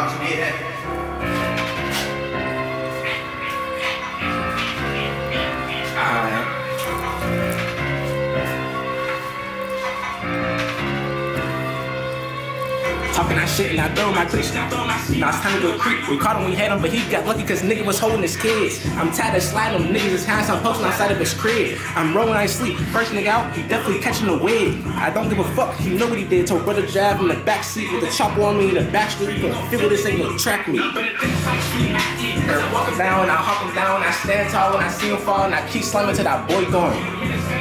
indoctrinated Talking that shit and I throw my clicks. Now it's time to go creep. We caught him, we had him, but he got lucky cause nigga was holding his kids. I'm tired of sliding them niggas' hands, I'm posting outside of his crib. I'm rolling, I sleep. First nigga out, he definitely catching a wig. I don't give a fuck, he know what he did. Told brother drive in the back seat with the chopper on me in the back street. You can feel this ain't gonna track me. I walk him down, I hop him down, I stand tall when I see him fall, and I keep slamming till that boy going.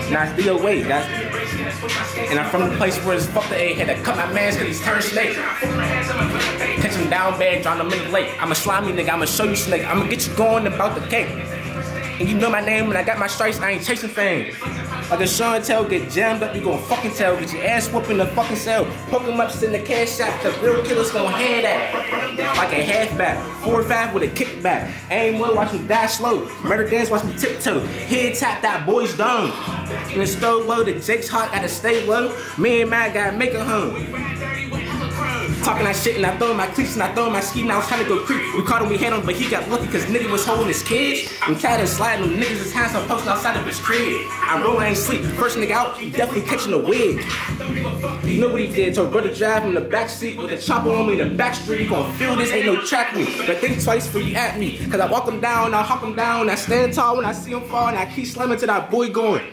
Now it's DOA, that's and I'm from the place where it's fuck the A, had to cut my mans cause he's turned snake. Catch him down bad, drown him in the lake. I'm a slimy nigga, I'ma show you snake. I'ma get you going about the cake. And you know my name when I got my stripes, I ain't chasing fame. Like a Sean Tell get jammed up, you gon' fucking tell. Get your ass whooped in the fucking cell. Poke him up, in the cash shop, cause real killers gon' hand that. Like a halfback, four or five with a kickback. Aim well, watch me die slow. Murder dance, watch me tiptoe. Head tap that boy's dome. In the stove low, the Jake's hot, gotta stay low. Me and Matt gotta make a home. Talking that shit and I throw my cleats and I throw my ski and I was trying to go creep. We caught him, we hit him, but he got lucky cause nigga was holding his kids. I'm tired of sliding them niggas his hands, I'm outside of his crib. I roll, I ain't sleep. First nigga out, he definitely catching a wig. You know what he did, told brother drive in the back seat with a chopper on me in the back street. You gon' feel this, ain't no track me. But think twice before you at me. Cause I walk him down, I hop him down, I stand tall when I see him fall, and I keep slamming till that boy going.